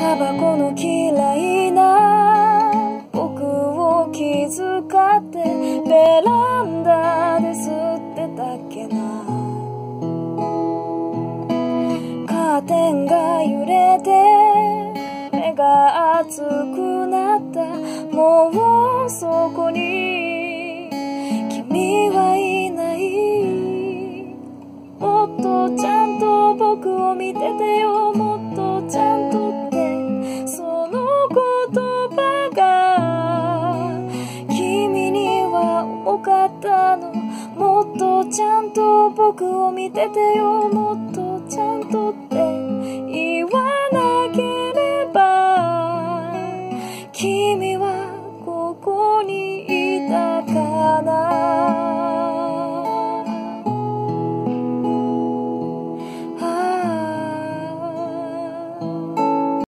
タバコの嫌いな。僕を気遣ってベランダで吸ってたっけな。カーテンが揺れて目が熱くなった。もうそこに僕を見ててよもっとちゃんとって言わなければ。君は